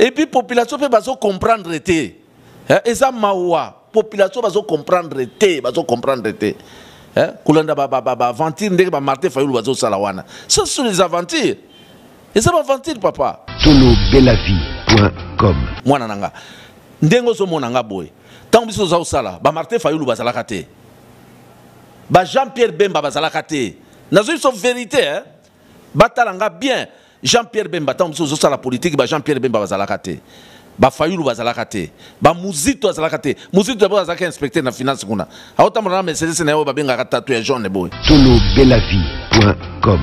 et puis population pe bazo comprendre te hein? eza mawa population bazo comprendre te bazo comprendre te hein? kolanda ba ba ba, ba aventure ndenge ba Martin Fayulu bazo sala wana ce sont les aventures eza ba aventure papa tolo belavie.com mwana nanga ndenge ozo mona nga boye tango biso oza osala ba Martin Fayulu bazalaka te ba Jean Pierre Bemba bazalaka te nazo biso verite hein Batala nga bien Jean Pierre Bemba tango biso ozosala politique ba Jean Pierre Bemba bazalaka te ba Fayulu bazalaka te ba Muzito azalaka te Muzito d'abord azalaka inspecteur na finance kuna aotambola na Mercedes na yo babengaka tatu ya jaune boye Tolo belavie.com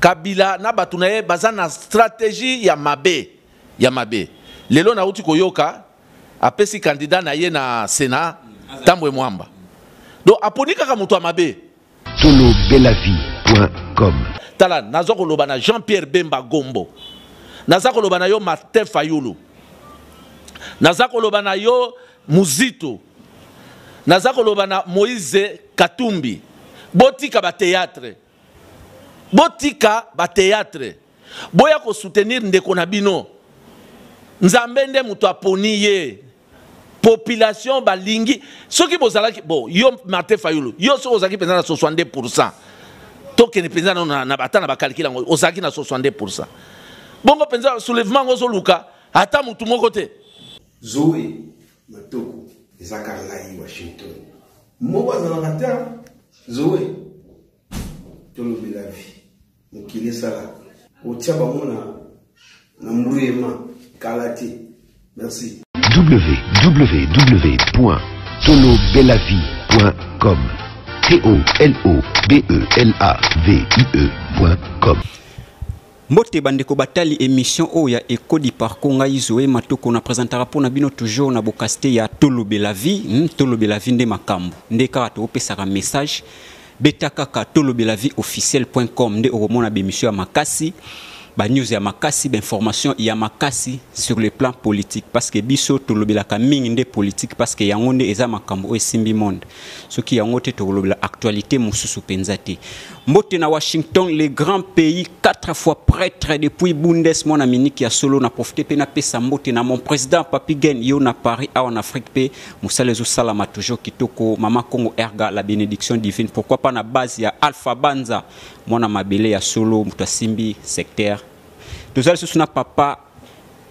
Kabila na bato na ye baza na strategie ya mabe ya mabe lelo nauti koyoka apesi candidat na ye na Senat Tambwe Mwamba donc aponi kaka moto ya mabe tolobelavie.com tala naza koloba na jean pierre bemba gombo naza koloba na yo martin fayulu naza koloba na yo muzito naza koloba na moïse katumbi botika bateatre botika bateatre Boya ko soutenir ndeko na bino. Nzambe nde moto aponi ye. Population balingi soki bozalaki bo yo Martin Fayulu yo soki ozalaki mpenza na 62% tokende mpenza na ata na bakalkile yango ozalaki na 62% bongo mpenza soulèvement yango ozoluka ata motu moko te zoe matoko eza kaka ngai washington moko azalaka te zoe tolobela vie mokili esala otia bango na na mbuyema kala te merci www.tolobelavie.com t o l o b e l a v i ecom mbote bandeko batali émission oyo ya eco di parcours ngai zoe matoko na présentaka mpo na bino toujours na bokaste ya tolobela vie hmm, tolobela vie nde makambo nde kaka tokopesaka message Beta kaka tolobelaviofficiel.com nde okomona bemission ya makasi, ba news ya makasi, ba information ya makasi sur le plan politique parce que biso tolobelaka mingi nde politique parce que yango nde eza makambo oyo esimbi monde. Soki yango te tokolobela actualite mosusu penza te. Mbote na Washington, le grand pays, quatre fois prêtre depuis Bundes, mwana miniki ya solo na profite pe na pesa mbote na mon président Papi Gen yo na Paris awa na Afrique pe mosala ezosalama toujours kitoko mama congo erga la bénédiction divine pourquoi pas na base ya alpha banza mwana mabele ya solo moto asimbi secteur toza lisusu na papa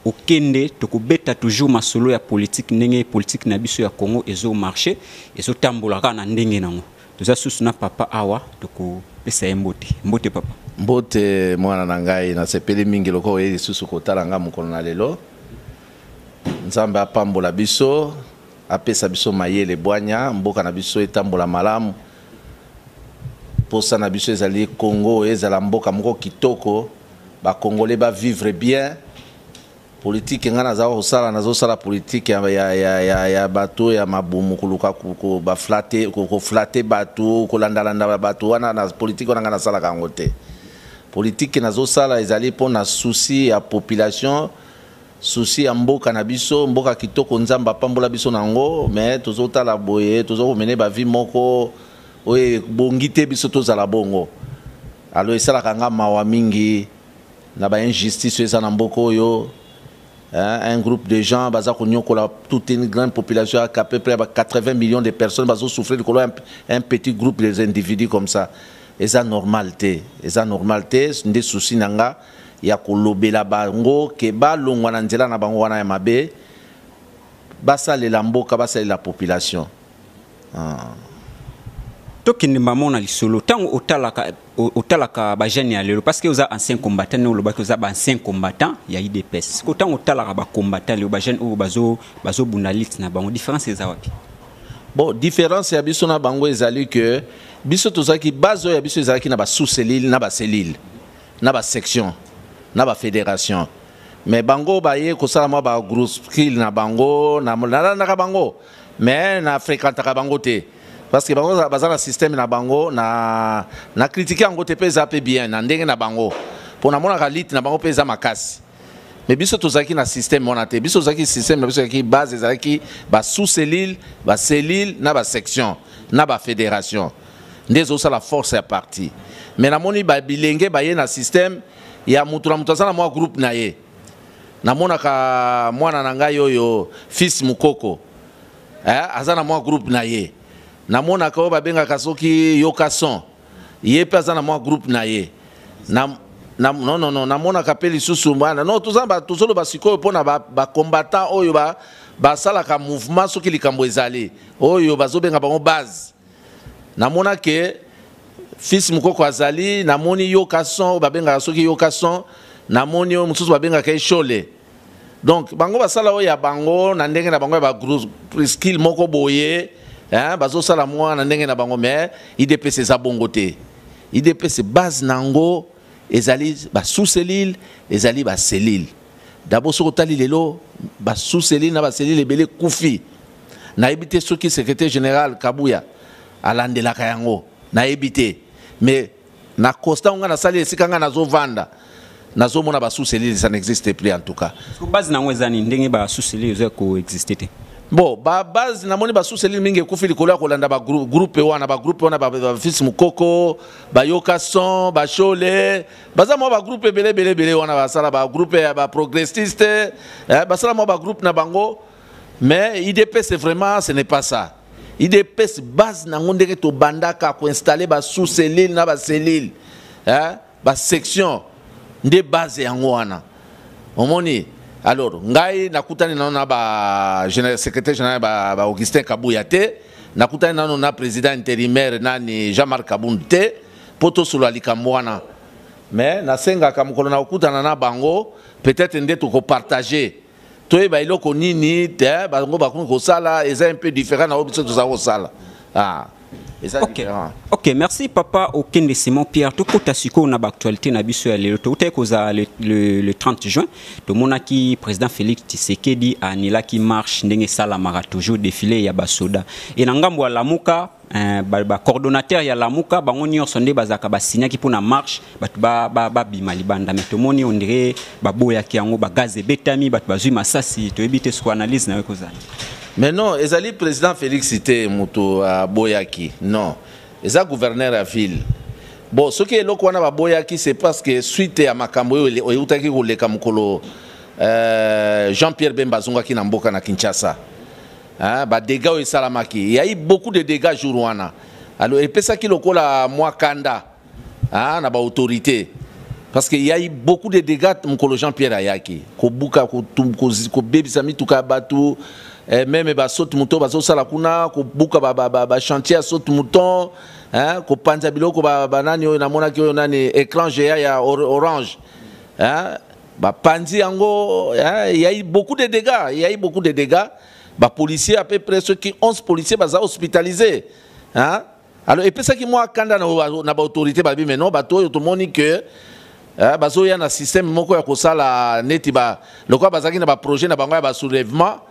okende tokobeta toujours masolo ya politike ndenge politike na biso ya congo ezo marche ezotambola kaka na ndenge nango toza susu na papa awa tokopesa ye mbote mbote papa mbote mwana na ngai nasepeli mingi lokola oye lisusu kotala ngai mokolo na lelo Nzambe apambola biso, apesa biso mayele, bwanya, mboka na biso etambola malamu. Posa na biso ezali Congo ezala mboka moko kitoko, ba Congolais ba vivre bien. Politique nga naza kosala nazo sala politique ya ya ya ya, ya bato ya mabumu koluka ko, ko ba flatter ko, ko flatter bato, kolanda landa ba bato wana na politique wana nga nasalaka yango te. Politique nazo sala ezali pona souci ya population Souci ya mboka na biso mboka kitoko nzambe apambola biso na yango mais tozotala boye tozo komene ba vie moko oyo ebongi te biso tozala bongo alo esalaka nga mawa mingi na ba injustice eza na mboka oyo Hein, un groupe de gens baza konyokola toute une grande population à peu près 80 millions de personnes bazo souffrir likolo un, un petit groupe des individus comme ça eza normal te eza normal te nde souci na nga ya kolobela bango ke balongwa na nzela na bango wana ya mabe basalela mboka basalela population ah. tokende mamo na lisolo ntango otalaka otalaka bajeune ya lelo parce que oza ancien combattant ndenge olobaki oza baancien combattant ya idps siko ntango otalaka bacombattant lelo bajeune oyo bazobunda lite na bango différence eza wapi bon différence ya biso na bango ezali que biso tozalaki base oyo ya biso ezalaki na basous-cellule na baselile na ba section na ba federation mais bango baye kosala mwa ba groupskil na bango nalandaka bango mais na fréquentaka bango te parce que bango baza na système na bango na, na kritike yango te mpe eza mpe bien na ndenge na bango mpo namonaka lite na bango mpe eza makasi me biso tozalaki na système wana te biso tozalaki système na biso ezalaki base ezalaki ba sous-cellule ba cellule na ba section na ba fédération nde ezo sala force ya parti mais namoni ba bilenge baye na système ya mutu na mutu aza na mwa groupe na ye namonaka mwana na ngai oyo fils mukoko eh, aza na mwa groupe na ye namonaka oyo babengaka soki yoka son ye mpe aza na mwa groupe na ye na na, non, non, non, namonaka mpe lisusu bana non toza tozoloba sikoyo mpo na bacombattant ba oyo basalaka ba mouvement soki likambo ezali oyo bazobenga bango base namona ke fils mukoko azali namoni yoka son babengaka soki yoka son namoni oyo mosusu babengaka eshole donc bango basala oyo ya bango na ndenge na bango ya baskill moko boye hein, bazosala mwa na ndenge na bango mais idps eza bongo te idps base na yango ezali basuseliles ezali baselile Dabo soki otali lelo ba sous cellules na ba cellules ebele kufi nayebi te soki secrétaire général Kabuya alandelaka yango nayebi te mais na constat nga nasali esika nga nazovanda nazomona ba sous cellules ça n'existe plus en tout cas base nango eza nini ndenge ba sous cellules ezoya koexiste te bon ba base namoni ba sous cellules mingi ekufi likolo ya kolanda ba groupe wana ba groupe wana ba fils mukoko bayoka son bashole baza mwa bagroupe ebele ebele ebele wana basala bagroupe ya baprogressiste eh, basala mwa bagroupe na bango mais idps vraiment ce n'est pas ça idps base nango ndenge tobandaka koinstalle basous cellule na bacellule eh, basection nde base yango wana omoni alors ngai nakutani nano na ba secrétaire général ba, ba augustin kabuya te nakutani nano na président intérimaire nani jean marc kabund te mpo tosolola likambo wana mais nasengaka mokolo na kokutana na bango peut-être nde tokopartage toyeba eloko nini te bango bakomi kosala eza un peu différent na oyo biso toza kosala ah. Okay. ok merci papa okende simon pierre tokota sikoyo na baactualité na biso ya lelo toutaki kozala le, le, le 30 juin tomonaki président félix tshisekedi anilaki marche ndenge esalamaka toujours défilé ya basoda e na ngambo ya lamuka Eh, ba, ba coordonnateur ya lamuka bango nyonso nde bazalaka basignaki mpo na marche bato babima ba, ba, ba libanda me tomoni ondire baboyaki yango bagaz ebetami bato bazwi masasi toyebi te soko analyse na yo ekozala mais non ezali président félix te moto aboyaki non eza gouverneur ya ville bon soki eloko wana baboyaki c'est parce que suite ya makambo oyo eutaki koleka mokolo euh, jean pierre bemba azongaki na mboka na kinshasa Hein, ba dégâts oyo esalamaki. Il y a eu beaucoup de dégâts jour wana. Alors epesaki lokola mwa kanda hein, na ba autorités. Parce qu'il y a eu beaucoup de dégâts mokolo Jean-Pierre ayaki. Kobuka kobebisa mituka ya bato eh, meme ba saute mouton bazosala kuna kobuka ba, ba, ba, ba chantier ya saute mouton hein, kopanza biloko ba, ba nani oyo namonaki oyo nani écran géant ya or, orange hein, bapanzi yango eh, ya beaucoup de dégâts ya beaucoup de dégâts ba policiers à peu près ceux qui 11 policiers baza hospitalisés hein alors epesaki mwa kanda na na ba autorité babi mais non bato oyo tomoni que eh, bazoya na système moko ya kosala neti ba lokola bazalaki na ba projet na bango ya ba soulèvement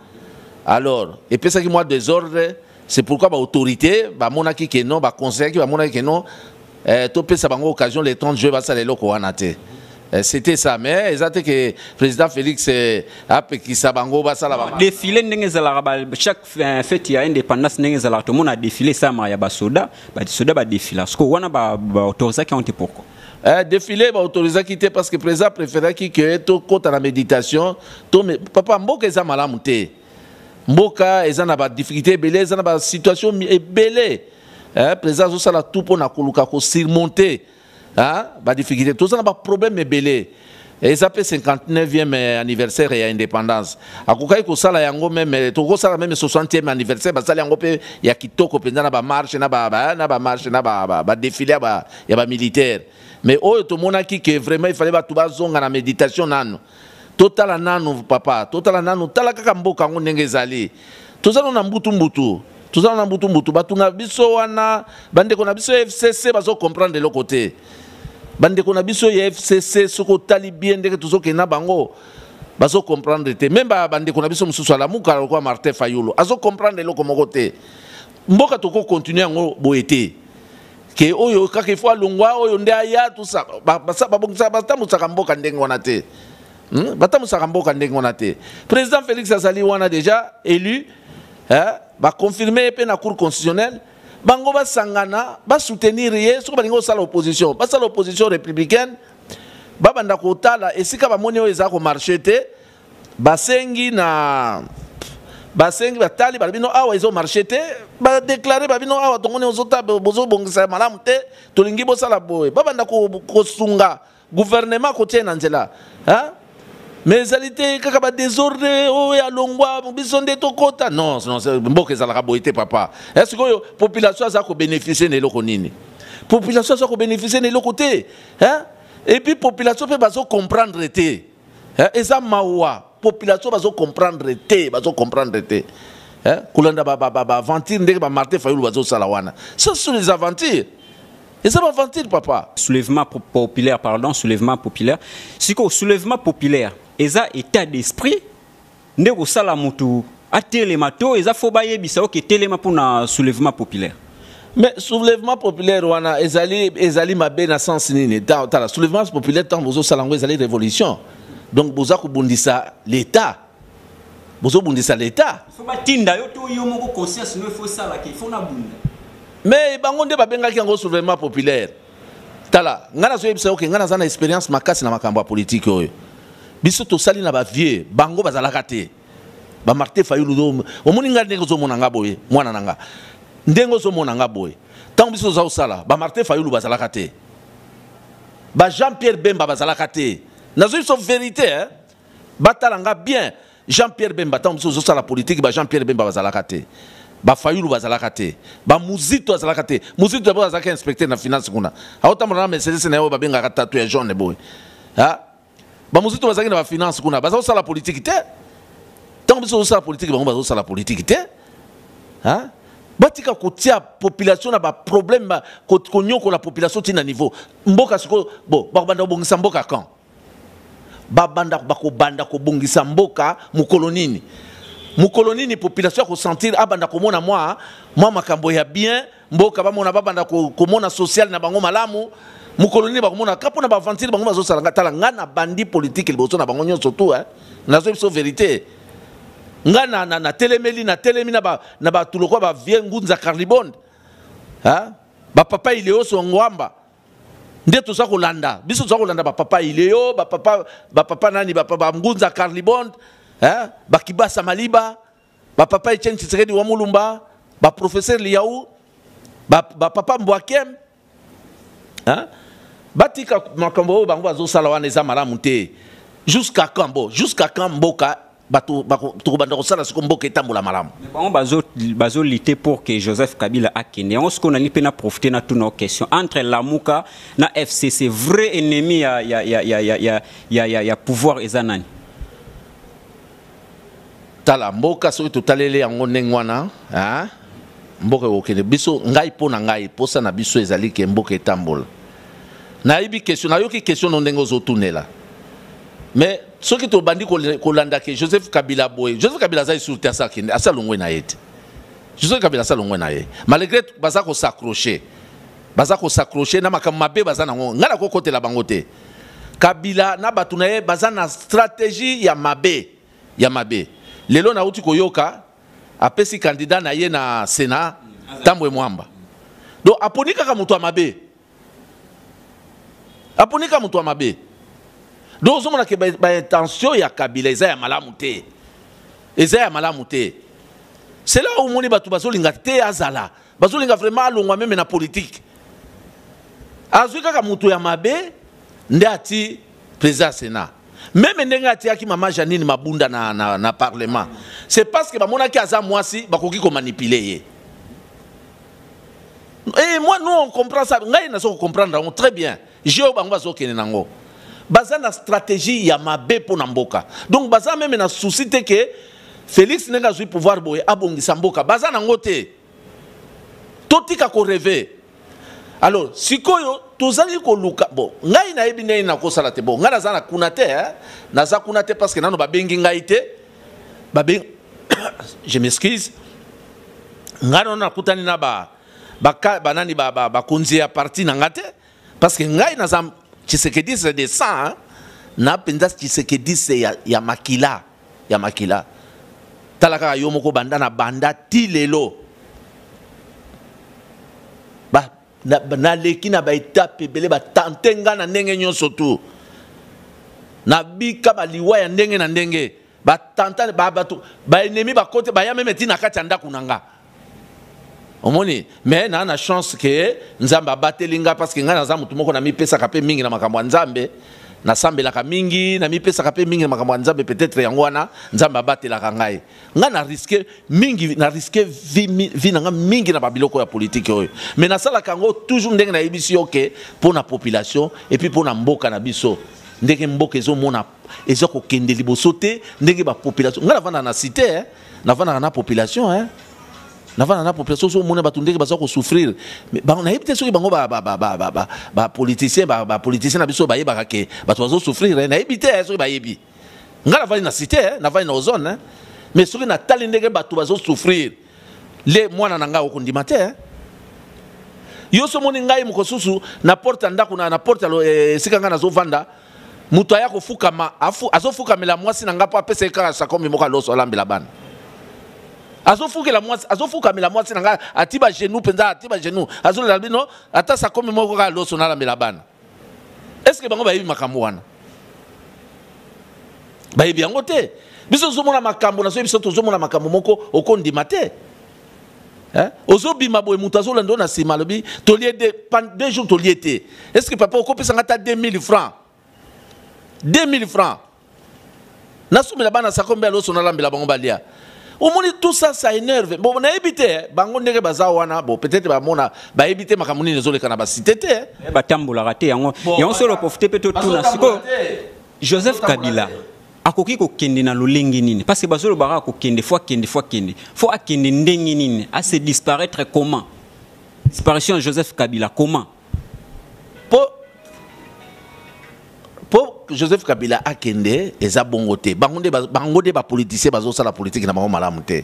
alors epesaki mwa désordre C'est pourquoi ba autorités ba monaki que non, ba conseillaki ba monaki que non, eh, to pesa bango occasion les 30 juin basala eloko wana te. Eh, c'était ça mais eza te que président félix eh, apekisa bango basala bango défilé ndenge ezalaka ba- chaque eh, fete ya indépendance ndenge ezalaka tomona défilé esalama ya basoda basoda badefila sikoyo wana baautorisaki yango te pourquoi Eh, défilé baautorisaki te parce que président préféraki que tokɔta na méditation to me- papa mboka eza malamu te mboka eza na ba difficulté ebele eza na ba situation ebele eh, président azosala tout mpo na koluka kosurmonte hein, ba difficulté toza na ba problème ebele eza mpe 59e eh, anniversaire ya indépendance akokaki kosala yango meme eh, tokosala meme 60e anniversaire basali yango mpe ya kitoko mpenza na bamarche na bamarche na badefile ya bamilitaire mais oyo tomonaki ke vraiment ifale bato bazonga na méditation nano totala nanu papa totala nanu tala kaka mboka yango ndenge ezali toza no na mbutu mbutu toza no na mbutu mbutu bato na biso wana bandeko na biso ya fcc bazo comprendre eloko te bandeko na biso ya fcc soki otali bien ndenge tozokende na bango bazo comprendre te meme bandeko na biso mosusu alamuka lokola martin fayulu azo comprendre eloko moko te mboka tokokontinue yango boye te ke oyo kaka ifo alongwa oyo nde aya tusa batambusaka mboka ndenge wana te hmm? batambusaka mboka ndenge wana te président félix azali wana déjà élu eh? baconfirme ye mpe na cour constitutionnelle bango basangana basoutenir ye soki balingi kosala opposition basala opposition républicaine babanda kotala esika bamoni oyo eza komarche te Basengi na basengi batali balobi no awa ezo marche te badeklare babi no awa tomoni bozobongisa ya malamu te tolingi bosala boye babanda kosunga guvernema kotie na nzela mais ezali te kaka badesordre oyo oh, alongwa biso nde tokota non mboka ezalaka boye te papa e sikoyo population aza kobénéficie na eloko nini population aza kobénéficie na eloko te epuis population mpe bazocomprendre te eh, eza mawa population bazo comprendre te bazo comprendre te eh, kolanda baaventure ndenge bamartin fayulu bazosala wana ce sont les aventures eza baaventure papa soulèvement populaire pardon soulèvement populaire sikoyo soulèvement populaire eza état d'esprit nde kosala mutu atelema to eza fo bayebisa oke telema mpona soulèvement populaire mais soulèvement populaire wana ezali ezali mabe na sens nini tala soulèvement populaire ntango bozosala yango ezali révolution donc boza kobundisa l'état bozobundisa l'état fo batinda yo to yo moko conscience no efo esalaka efo nabunda mais bango nde babengaki yango soulèvement populaire tala ngai nazoyebisa yo ke ngai naza na experience makasi na makambo ya politike oyo biso tosali na bavieux bango bazalaka te bamarte fayulu omoni ngai ndenge ozomona ngai boye mwana na ngai ndenge ozomona ngai boye ntango biso toza kosala bamarte fayulu bazalaka te ba jean pierre bemba bazalaka te nazoyi biso verité eh? Batala nga bien Jean Pierre Bemba tango biso ozosala politique ba Jean Pierre Bemba bazalaka te ba Fayulu bazalaka te ba Muzito azalaka te Muzito d'abord azalaka inspecteur na finance kuna aotambola na Mercedes na yo babengaka tatu ya jaune boye ha ba Muzito bazalaki na ba finance kuna baza kosala politique te tango biso ozosala politique bango bazosala politique te ha batika kotia population na baproblème konyokola population ntina niveau mboka sikoyo bo bakobanda kobongisa mboka quand babanda bakobanda kobongisa mboka mokolo nini mokolo nini population ya kosentir abanda komona mwa mwa makambo ya bien mboka bamona babanda komona social na bango malamu mokolo nini bakomona ka mpo na baaventire bango bazosala nga tala ngai na bandi politike liboso na bango nyonso tu eh. nazoyi biso verité ngai na, na, na telemeli na telemi na bato ba, ba, lokola bavie ngunza carlibonde eh. bapapa ileoso ngwamba nde toza kolanda biso toza kolanda bapapa ileo bapapa bapapa nani bapapa ngunza carlibond eh? bakibasa maliba bapapa etienne tshisekedi wa mulumba baprofesseur liau bapapa ba mbwakem eh? batika makambo oyo bango bazosala wana eza malamu te jusqu'à quand bo jusqu'à quand mboka bato tokobanda kosala siko mboka etambola malamu bango bazolite pour que joseph kabila akende yango sikoyo nalingi mpe na profite na tuna o question entre lamuka na fcc vrai ennemi ya, ya, ya, ya, ya, ya, ya, ya, ya pouvoir eza nani tala mboka soki totaleli yango ndenge wana mboka ekokende biso ngai mpo na ngai mposa na biso ezali ke mboka etambola nayebi question nayoki question no ndenge ozotunela mais soki tobandi kolanda ke joseph kabila boye joseph kabila aza esur te asa akende asa alongwe na ye te joseph kabila asa alongwe na ye malgré baza kosacroche baza kosacroche na makambo mabe baza nango ngai nakokotela bango te kabila na bato na ye baza na stratégie ya mabe ya mabe lelo nauti koyoka apesi candidat na ye na sénat tambwe mwamba donc aponi kaka moto ya mabe aponi ka moto ya mabe donc ozomona ke baintention ya kabila eza ya malamu te eza ya malamu te sela omoni bato bazolinga te azala bazolinga vraiment alongwa meme na politike azwi kaka moto ya mabe nde ati président ya sénat meme ndenge atiyaki mama janine mabunda na, na, na parlement c'est parce que bamonaki aza mwasi bakoki komanipule ye Et moi, nous, on comprend ça. Ngai, na so comprendre on très bien. Géo bango bazo kene nango. Baza na stratégie ya mabe pour na mboka. Donc baza même na souci te que Félix n'est pas pouvoir boye abongisa mboka. Baza nango te. Totika ko rêver. Alors, sikoyo tozali koluka bon ngai nayebi ndenge nakosala te bon ngai naza na kuna te hein? naza kuna te parce que nano babengi ngai te babe je m'excuse ngai nano nakutani na ba banani bakonzi ya parti na ngai te parce que ngai naza tshisekedise de sang na mpenza tshisekedise ya, ya makila ya makila tala kaka yo moko banda na banda ti lelo naleki na ba etape ebele batante nga na ndenge nyonso tu nabika baliwa ya ndenge na ndenge batanta bato baennemi bakote baya meme ti na kati ya ndako na nga omoni me naa na chance ke nzambe abateli nga parce que ngai naza motu moko namipesaka mpe mingi na makambo ya nzambe nasambelaka mingi namipesaka mpe mingi na makambo ya nzambe peut-être yango wana nzambe abatelaka ngai nga na riske mingi na riske vi, vi na nga mingi na babiloko ya politike oyo me nasalaka yango toujours ndenge nayebisi yo ke mpo na population epuis mpo na mboka na biso ndenge mboka ezomona eza kokende liboso te ndenge bapopulation ngai navandaka na cité eh? navandaka na population eh? navanda na population so omona bato ndenge baza kosouffrir nayebi te soki bango bapoliticien na biso bayebaka ke bato bazosouffrir eh? nayebi te eh, soki bayebi nga navandi na cité eh, navandi na ozone eh. mais soki natali ndenge bato bazosouffrir le mwana na ngai okondima te eh. yo so omoni ngai mokosusu na porte ya ndako na porte eh, esika ngai nazovanda moto aya kofukama azofukamela mwasi na ngai mpo apesa ye kaka sakomi moko aloso alambela bana azofukela mwasi azofukamela mwasi na ngai ati bagenou mpenza ati bagenou azolela bino ata sakomi moko kaka loso nalambela bana eske bango bayebi makambo wana bayebi yango te biso tozomona makambo nazoye biso tozomona makambo moko okondima te eh? ozobima boye moto azolanda yo na nsima alobi tolie de, deux jours tolie te eske papa okopesanga ata 2000 francs 2000 francs nasombela bana sako mbe aloso nalambela bango balia omoni tout ça ça énerve bon nayebi te eh, bango ndenge baza wana bon peut-être bamona bayebi te makambo nini ezoleka na basite te eh. eh, batambolaka te yango yango solo profite mpe totuna sikoyo joseph kabila akoki kokende na lolenge nini parce que bazolobaka akokende fo akende fo akende fo akende ndenge nini ase disparaître comment disparition ya joseph kabila comment po po joseph kabila akende eza bongo te bango nde bango nde bapoliticien bazosala politike na bango malamu te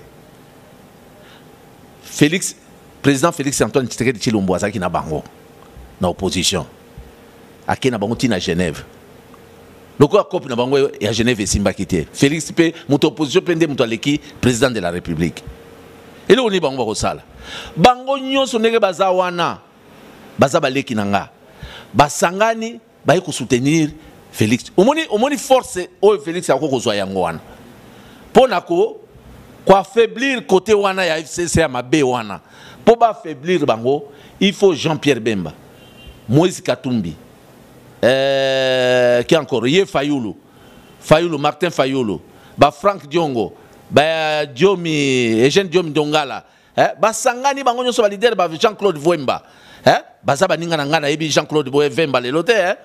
félix président félix antoine tshisekedi tshilombo azalaki na bango na opposition akei na bango ntina na genève lokola kopi na bango ya genève esimbaki te félix mpe moto opposition mpe nde moto aleki président de la république eloko nini bango bakosala bango nyonso ndenge baza wana baza ba leki na nga basangani baye ko soutenir Felix omoni omoni force oyo Felix ako kozwa yango wana pona ko ko affaiblir côté wana ya FCC ya mabe wana po ba affaiblir bango il faut Jean-Pierre Bemba Moïse Katumbi euh, qui encore ye Fayulu Fayulu Martin Fayulu ba Frank Diongo ba Diomi Eugène Diomi Dongala eh, basangani bango nyonso ba leader ba Jean Claude Vwemba eh, baza baninga na ngai nayebi Jean Claude Vwemba lelo te eh.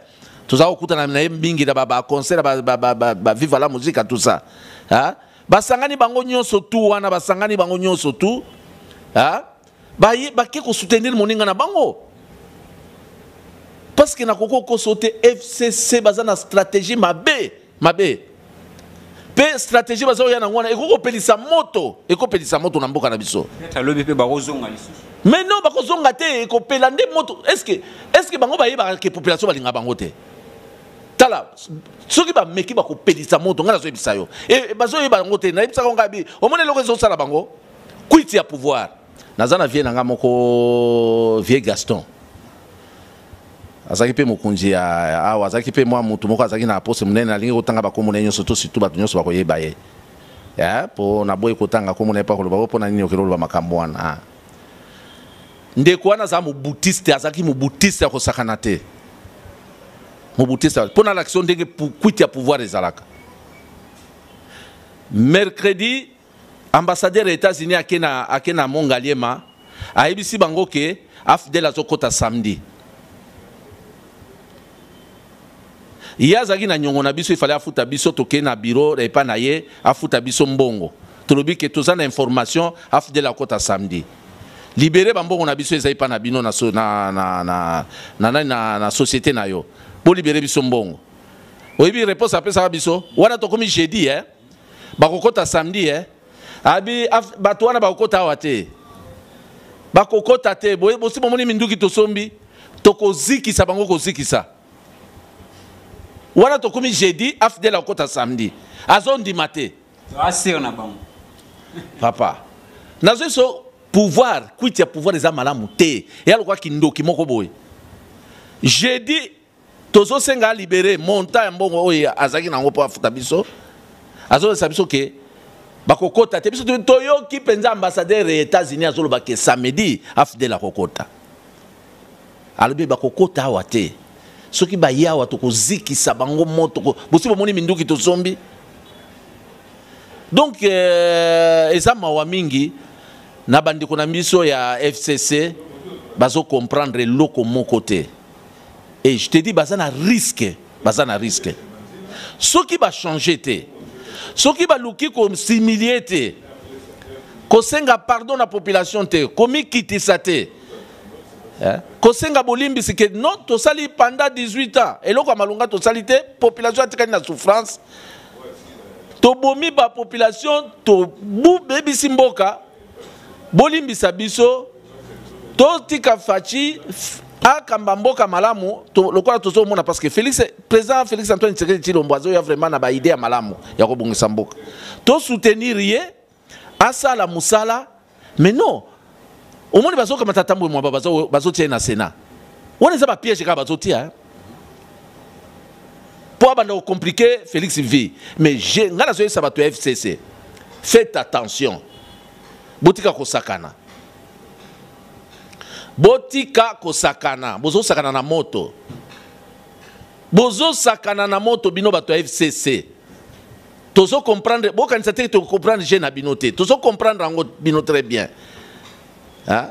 toza kokutana na ye mingi na baconcert ba, ba, ba, ba, ba viva la musica tout ça eh. basangani bango nyonso tu wana basangani bango nyonso tu eh. baye bake kosoutenir moninga na bango parce que nakoki okoso te fcc baza na stratégie mabe mabe mpe stratégie bazoya nango wana ekoki kopelisa moto ekopelisa moto na mboka na biso alobi mpe bakozonga lisusu mais non bakozonga te ekopela nde moto estce estce bango bayebaka ke population balinga bango te tala soki bameki bakopelisa moto ngai nazoyebisa yo e, bazoyeba yango te nayebisaka ngai bi omoni eloko ezosala bango kwiti ya pouvoir naza na vie na ngai moko vie gaston azalaki mpe mokonzi ya awa azalaki mpe mwa motu moko azalaki na poste monene nalingi kotanga bakombo na ye nyonso to surtout bato nyonso bakoyeba ye mpo eh, naboyi kotanga kombo na ye mpo akoloba oh, mpo na nini okeli oloba makambo wana ah. ndeko wana aza mobutiste azalaki mobutiste ya kosakana te mobutiste mpo nalakisa yo ndenge kwiti ya pouvoir ezalaka mercredi Ambassadeur ya Etats-Unis ake na ake na Mont Ngaliema ayebisi bango ke AFDL azokota samedi. Ye azalaki na nyongo na biso ifale afuta biso tokei na bureau epa na ye afuta biso mbongo. Tolobi ke toza na information AFDL akota samedi. Libere ba mbongo na biso ezali pa na bino na so, na na na na na, na, na societe na yo. Bo libere biso mbongo. Oyebi reponse apesaka biso? Wana tokomi jeudi eh. bakokota samedi eh? abi bato wana bakokota awa te bakokota te bosi bomoni minduki tosombi tokozikisa bango kozikisa wana tokomi jeudi afdel akokota samedi azondima te asir na bango papa nazwi so pouvoir kwiti ya pouvoir eza malamu te eya lokola kindoki moko boye jeudi tozo senga a libere montant ya mbongo oyo azalaki nango mpo afuta biso azolesa biso ke bakokota te biso toyoki mpenza ambassadeur ya états-unis azoloba ke samedi afdel akokota alobi bakokota awa te soki baye awa tokozikisa bango moto bosi bomoni minduki tosombi donc euh, eza mawa mingi na bandeko na biso ya fcc bazo comprendre eloko moko te et je te dis baza na risque baza na risque soki ba changer te soki baluki ko similie te kosenga pardon na population te komikitisa te eh? kosenga bolimbisi ke non tosali pendant 18 ans eloko ya malonga tosali te population atikali na souffrance tobomi bapopulation tobebisi mboka bolimbisa biso totika faci akamba mboka malamu to, lokola tozomona parce que félix président félix antoine tshisekedi tshilombo azoya vraiment na baide ya malamu ya kobongisa mboka tosoutenir ye asala mosala mais non omoni bazokamata tambwe mwaba bazotia ye na sénat wana eza bapiège kaka bazotia mpo abanda kocomplike félix vie mais je ngai nazoyebisa bato ya fcc faites attention botika kosakana botika kosakana bozosakana na moto bozosakana na moto bino bato ya fcc tozo comprendre bokanisa te tokocomprendre je na bino te tozo comprendre yango bino très bien hein?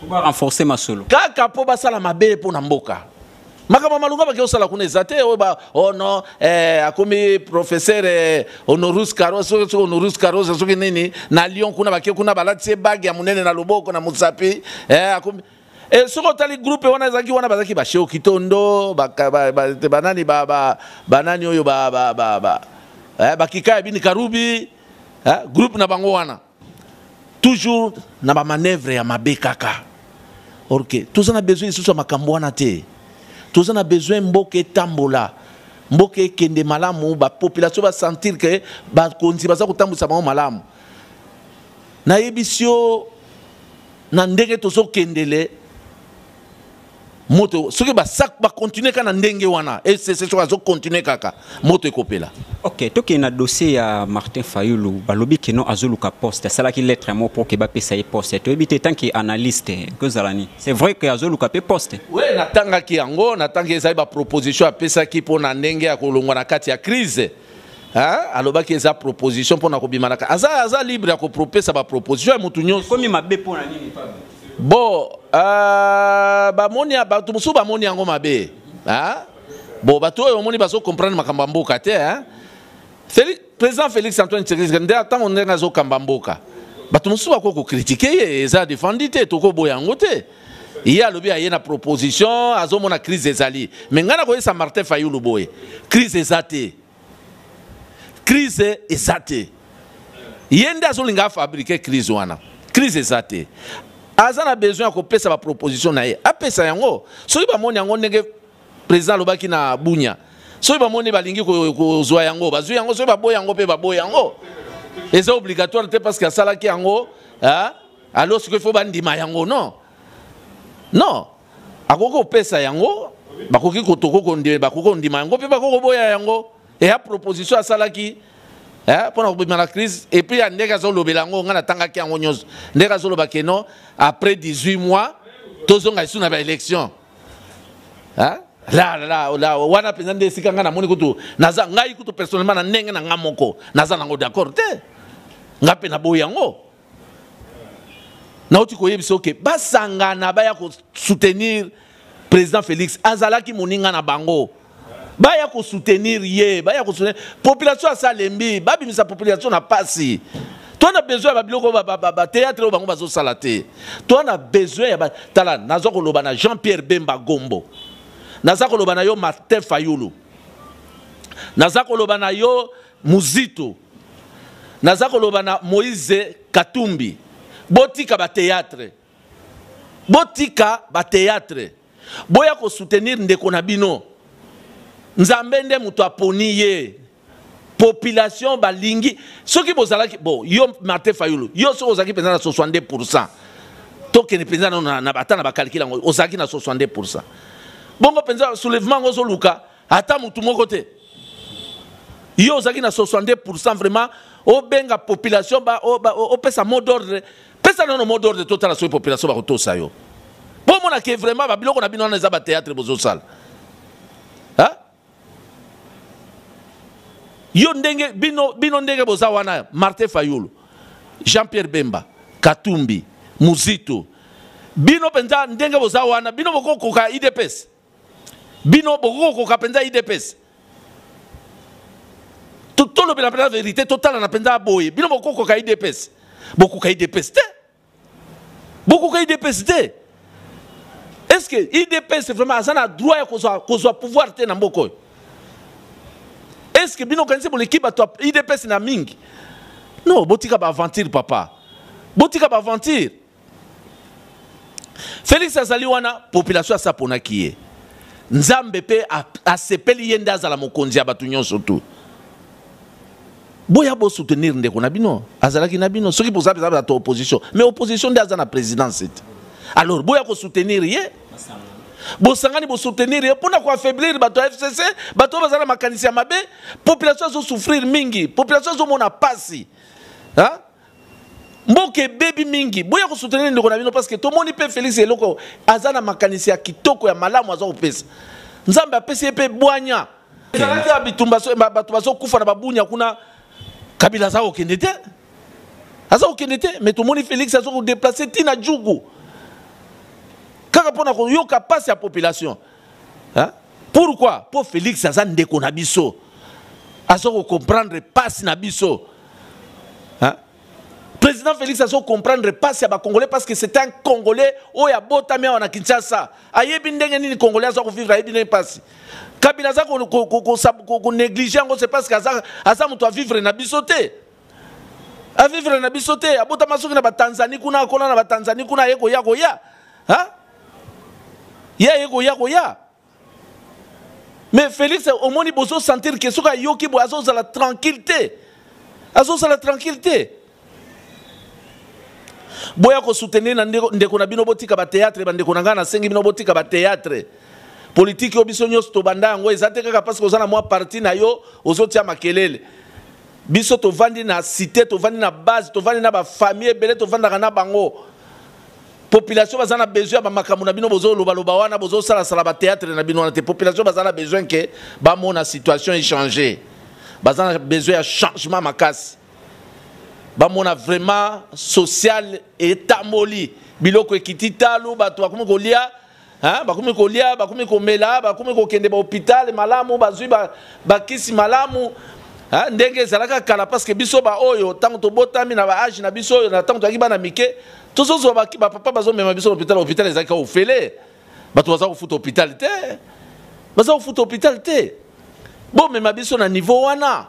po ba renforcer masolo kaka po basala mabe po na mboka makambo malunga bake osala kuna eza te oyo ba oh non eh, akomi professeur eh, honorus caros soki soki honorus caros soki nini na lyon kuna bake kuna balati ye bage ya monene na loboko na mosapi eh, akomi e soki otali groupe wana ezalaki wana bazalaki basheo kitondo banani banani oyo bakika ya bini karubi groupe na bango wana toujours na ba manœuvre ya mabe kaka orke toza na besoin lisusu ya makambo wana te toza na besoin mboka etambola mboka ekende malamu bapopulation basentir ke bakonzi baza kotambwisa bango malamu nayebisi yo na ndenge tozokendele moto soki bakontinue kaka na ndenge wana ese soki azokontinue kaka moto ekopela ok tokende na dossier ya martin fayulu balobi keno azoluka poste asalaki lettre moko mpo ke bapesa ye poste toyebi te tanke analyste ekozala nini c'est vrai ke azoluka mpe poste we natangaki yango natangi ezali baproposition apesaki mpo na ndenge ya kolongwa na kati ya crise Hein? alobaki eza proposition mpo na kobima na aza, aza libre ya kopropesa baproposition ya moto nyonso komi mabe mpo na nini bo uh, bamoni bato mosusu bamoni yango mabe ah? bo bato oyo omoni bazo comprendre makambo ya mboka te hein? Félix, président félix antoine tshisekedi nde ntango ndenge azokamba mboka bato mosusu bakoki kokritike ye eza defendi te tokoboya yango te ye alobi aye na proposition azomona crise ezali me ngai nakoyesa martin fayulu boye crise eza te crise eza te ye nde azolinga afabrike crise wana crise eza te aza na besoin ya kopesa baproposition na ye apesa yango soki bamoni yango ndenge président alobaki na bunya soki bamoni balingi kozwa yango bazwi yango soki baboyi yango mpe baboyi yango eza obligatoire te parce que asalaki yango alors sikoyo ifo bandima yango non non akoki kopesa yango bakoki kotoko kondima bakoki kondima yango mpe bakoki koboya yango eya proposition asalaki eh, mpo na kobima na crise epuis ya ndenge azolobela yango ngai natangaki yango nyonso ndenge azoloba keno après 18 mois tozonga esu na baélection eh? la la la wana mpenza nde esika ngai namoni kutu naza ngai kutu personnellement na ndenge na ngai moko naza nango d'accord te ngai mpe naboyi yango nauti koyebisa oke basangana baya kosoutenir président félix azalaki moninga na bango baya kosoutenir ye baya kosoutenir population asi alembi babimisa population na pasi to na besoin ya babiloko bateatre oyo bango bazosala te to na besoin ya tala naza koloba na jean pierre bemba gombo naza koloba na yo martin fayulu naza koloba na yo muzito Naza koloba na Moise katumbi botika ba theatre botika ba theatre boya ko soutenir ndeko na bino nzambe nde moto aponi ye population balingi soki bozalaki bo yo martin fayulu yo soki ozalaki mpenza na 62 pourcent tokende mpenza ata na bakalkile yango ozalaki na 62 pourcent bongo mpenza soulèvement yango ozoluka ata mutu moko te yo ozalaki na 62% vraiment obenga population opesa mot d'ordre pesa nano mot d'ordre totala soki population bakotosa yo mpo omona ke vraiment babiloko na bino wana eza bateatre bozosala yo ndenge bino, bino ndenge boza wana martin fayulu jean pierre bemba katumbi muzito bino mpenza ndenge boza wana bino bokokoka idps bino bokoki kokoka mpenza idps tolobela mpenza verité totalana mpenza boye bino bokoki kokoka idps bokoka idps te bokoka idps te est ce que idps vraiment aza na droit ya kozwa, kozwa pouvoir te na mboka oyo est ce que bino okanisi boleki bato ya idps na mingi non botika baaventure papa botika baaventure Felix azali wana population asaponaki ye nzambe mpe asepeli ye nde azala mokonzi ya bato nyonso tu boya bosoutenir ndeko na bino azalaki na bino soki boza mpenza bato opposition mais opposition nde aza na présidence te alors boya kosoutenir ye bosangani bosoutenir ye mpona koaffaiblir bato ya fcc bato oyo baza na makanisi ya mabe population azosouffrir mingi population azomona mpasi mboka ebebi mingi boya kosoutenir ndeko na bino parce que tomoni mpe félix eloko aza na makanisi ya kitoko ya malamu aza kopesa nzambe apesi ye mpe bwanya ezalaki ya bitumba bato bazokufa na babunya kuna kabila aza kokende te aza kokende te mais tomoni félix aza kodeplace ti na jugu kaka mpo na koyoka mpasi ya population hein? pourquoi mpo félix aza ndeko na biso aza kocomprendre mpasi na biso hein? président félix azo comprendre mpasi ya bacongolais parce que c'est un congolais oyo abotami awa na kinshasa ayebi ndenge nini congolais aza kovivre ayebi ndenge mpasi kabila aza konéglige yango c'est parce que aza, aza moto avivre na biso te avivre na biso te abotama soki na batanzanie kuna akola na batanzanie kuna aye koya koya ye aye koya koya mais félix omoni bozo sentir ke soki ayoki boye azozala tranquille te azozala tranquille te boya kosoutenir na ndeko na bino botika bateatre bandeko na ngai nasengi bino botika bateatre politiki oyo biso nyonso tobanda yango eza te kaka mpasi koza na mwa parti na yo ozotia makelele biso tovandi na cité tovandi na base tovandi na bafamille ebele tovandaka na bango population baza na besoin ya bamakambo na bino bozolobaloba wana bozosalasala bateatre na bino wana te population baza na besoin ke bamona situation echange baza na besoin ya changement makasi bamona vraiment social etamboli biloko ekiti talo bato bakomi kolia Hein, bakomi kolia bakomi komela bakomi kokende bahôpital malamu bazwi bakisi malamu hein, ndenge ezalaka kala parce que biso baoyo ntango tobotami na baage na biso oyo na ntango tozalaki bana mike tozozwa bapapa bazomema biso na hôpital hôpital ezalaki kaka ofele bato baza kofuta hôpital te baza kofuta hôpital te bomema biso na niveau wana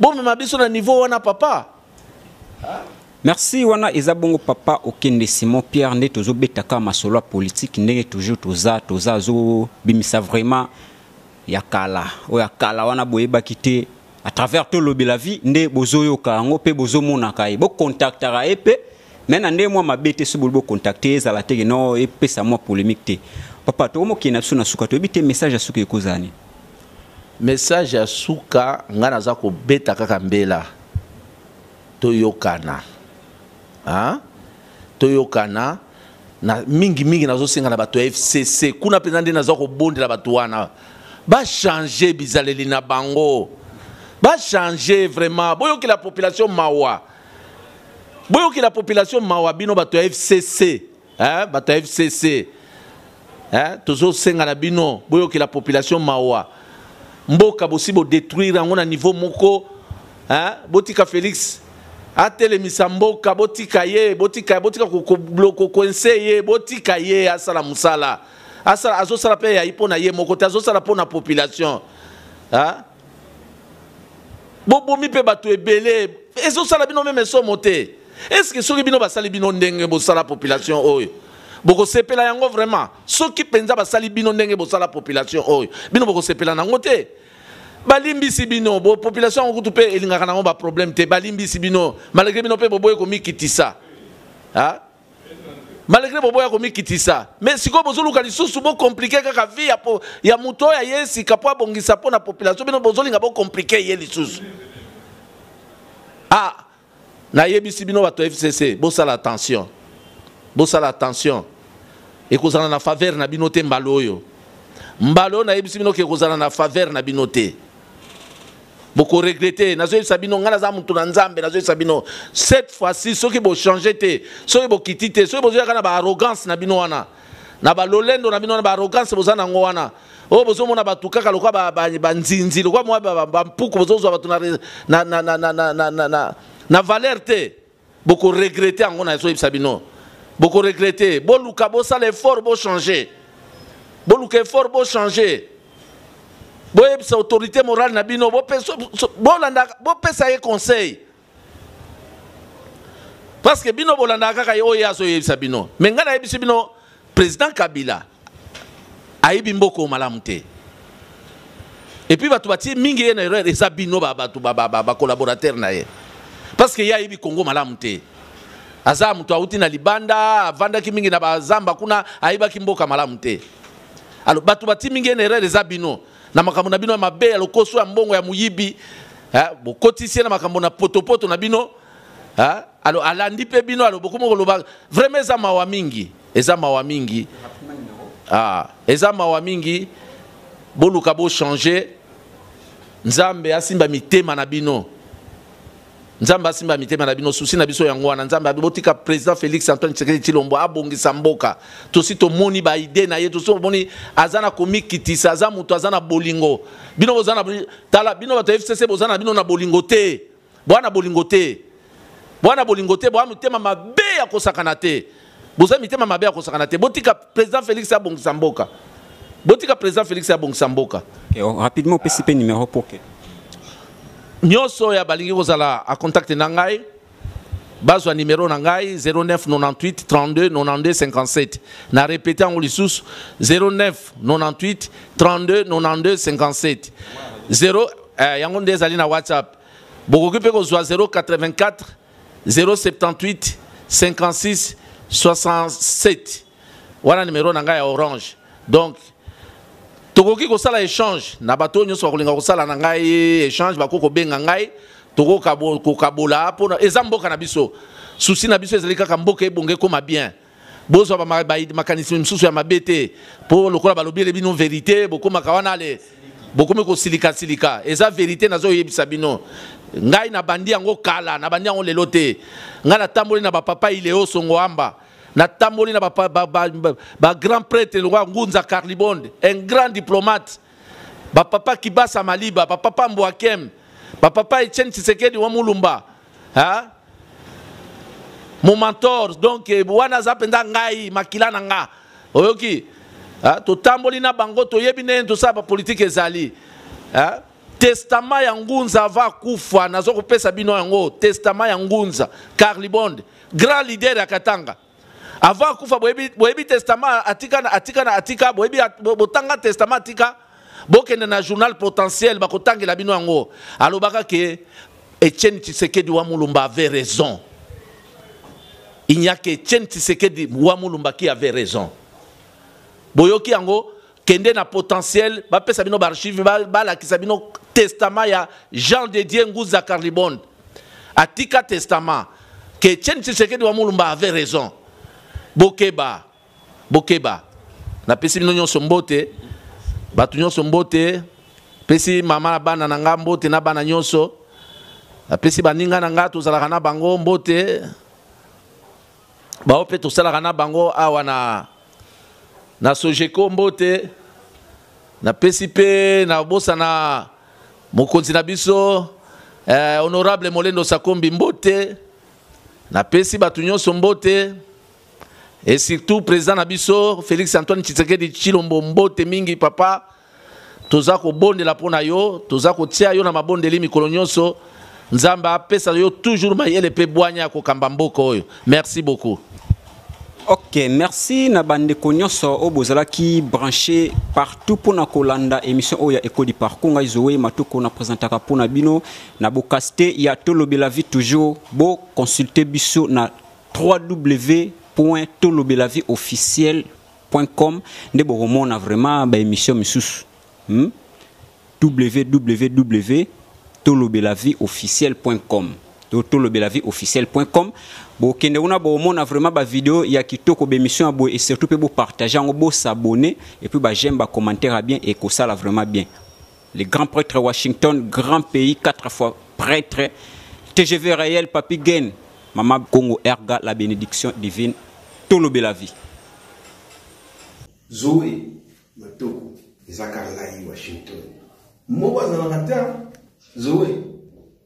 bomema biso na niveau wana papa Merci wana eza bongo papa okende Simon Pierre nde tozo beta ka masolo ya politique ndenge toujours toza toza zo bimisa vraiment ya kala oya kala wana boyebaki te à travers to lobi la vie nde bozo yoka yango pe bozo mona ka ye bo contactaka ye pe mais na nde mwa mabe te sobo bo contacter ezala te que non epesa mwa polemique te papa to mo kena biso na suka to bite message ya suka ekozani Message ya suka nga naza ko beta kaka mbela to yokana hein to yokana na mingi mingi nazo senga na bato ya FCC kuna penza nde naza ko bondela bato wana ba changer bizaleli na bango ba changer vraiment boyokela population mawa boyokela population mawa bino bato ya FCC eh, bato ya fcc eh, tozosenga na bino boyokela population mawa mboka bosi bodetruire yango na niveau moko eh, botika félix atelemisa mboka botika ye botika botika kokoense ye botika ye asala mosala azosala mpe yayi mpo na ye moko te azosala mpo na population eh? bobomi mpe bato ebele ezosala bino meme somo te eske soki bino basali bino ndenge bosala population oyo bokosepela yango vraiment soki mpenza basali bino ndenge bosala population oyo bino bokosepela na yango te balimbisi bino bo population yango kutu mpe elingaka na yango baproblème te balimbisi bino malgré bino mpe boboyi komikitisa malgré boboya komikitisa mais sikoyo bozoluka lisusu bocomplike kaka vie ya, po, ya moto oyo aye sika mpo abongisa mpo na population bino bozolinga bocomplike ye lisusu ah nayebisi bino bato ya fcc bosala attention bosala attention ekozala na faveur na bino te mbala oyo mbala oyo nayebisi bino ke ekozala na faveur na bino te boko regrete nazoyebisa bino ngai naza moto na nzambe nazoyebisa bino cette fois-ci soki bochange te soki bokiti te soki bozoyaka na baarrogance na bino wana na balolendo na bino wana baarrogance boza na yango wana oyo oh, bozomona bato kaka lokola banzinzi lokola mwa bampuku bozozwa bato na valeur te Boko regretter yango na zoyebisa sabino. Boko regretter. Boluka bosala effort bo changer. Boluka effort bo changer. Boyebisa autorité morale na bino bopesa bolanda bopesa ye conseil. Parce que bino bolandaka kaka ye oyo azoyebisa bino. Mais ngai nayebisi bino President kabila ayebi mbok'oyo malamu te et puis bato batie mingi ye na erreur eza bino ba bato ba ba ba collaborateur na ye parce que ye ayebi Congo malamu te aza moto awuti na libanda avandaki mingi na bazamba kuna ayebaki mboka malamu te alors bato batie mingi ye na erreur eza bino na makambo na bino ya mabe ya lokoso ya mbongo ya moyibi eh, bokotisi ye na makambo na potopoto na bino Hein? Alors alandi pe bino alo bokomo koloba vraiment eza mawa mingi. Eza mawa mingi. Ah, eza mawa mingi. Boluka bo changer. Nzambe asimba mitema na bino. Nzambe asimba mitema na bino souci na biso yango wana Nzambe abotika président Félix Antoine Tshisekedi Tshilombo abongisa mboka tosi tomoni ba idée na ye tosi tomoni aza na komikitisa aza moto aza na bolingo bino boza na tala bino bato ya FCC boza na bino na bolingo te boa na bolingo te boa na bolingo te boa mitema mabe ya kosakana te boza mitema mabe ya kosakana te botika président félix abongisa mboka botika président félix abongisa mboka okay, oh, rapidement opesi mpe numéro pour que nyonso oyo balingi kozala acontacte na ngai bazwa nimero na ngai 0998 32 92 57 na repete yango lisusu 0998 32 92 57 0 Eh, yango nde ezali na WhatsApp. Bokoki mpe kozwa 084 078 56 67 wana numero na ngai ya orange donc tokoki kosala échange na bato oyo nyonso bakolinga kosala na ngai échange bakoki kobenga ngai tokoki kokabola mpona eza mboka na biso susi na biso ezali kaka mboka ebonga ekóma bien bozwa makanisi mosusu ya mabe te mpo lokola balobi ele bino verite bokomaka wana ale bokomi kosilikasilika eza verite nazoyebisa bino ngai nabandi yango kala nabandi yango lelo te ngai natamboli na bapapa ileo songo amba natamboli na bagrand ba, ba, ba, ba, ba prêtre lokola ngunza carlibonde un grand diplomate bapapa kibasa maliba bapapa mbwakem bapapa etienne tshisekedi wa mulumba hein? mon mentor donc eh, wana aza mpenza ngai makila na nga oyoki hein? totamboli na bango toyebi ndenge tosala bapolitike ezali hein? testama ya ngunza ava kufa nazo kopesa bino yango testama ya ngunza carlibonde grand leader ya katanga avant akufa boyebi, boyebi testament atika na atika na atika boyebi botanga testament atika bokende na journal potentiel bakotangela bino yango alobaka ke etienne tshisekedi wa mulumba avait raison il n'y a que etienne tshisekedi wa mulumba qui avait raison boyoki yango kende na potentiel bapesa bino baarchive balakisa bino testament ya jean de dieu nguza carlibond atika testament ke etienne tshisekedi wa mulumba avait raison bokeba bokeba napesi bino nyonso mbote bato nyonso mbote pesi mama na bana na nga mbote na bana nyonso napesi baninga na nga tozalaka na bango mbote baoyo mpe tosalaka na bango awa na, na sojeko mbote napesi mpe nabosana mokonzi na biso eh, honorable molendo sakombi mbote napesi bato nyonso mbote et surtout président na biso félix antoine tshisekedi tshilombo mbote mingi papa Toza kobondela mpo na yo, toza kotia yo na mabondeli mikolo nyonso. Nzambe apesa yo toujours mayele mpe bwanya ya kokamba mboka oyo. Merci beaucoup. Ok, merci na bandeko nyonso oyo bozalaki branche partout mpo na kolanda émission oyo ya Eco du Parcours. Ngai Zoe Matoko na presentaka mpo na bino na bokasite ya Tolobela Vie toujours. Bo consulter biso na www.tolobelavieofficiel.com point com nde bokomona vraiment ba émission misusu hmm? www tolobela vie officielle point com to tolobela vie officielle point com bokende kuna bomona vraiment bavideo ya kitoko bémission ya boye et surtout mpe bopartage yango bosabone epuis bajeme bacommentaire ya bien ekosala vraiment bien Le grand prêtre Washington, grand pays, quatre fois prêtre. TGV réel, Papi Gen, Mama Congo Erga, la bénédiction divine, Tolobe la vie. Zoé, Matoko, Zakarlaï, Washington. Moko azalaka te, Zoé.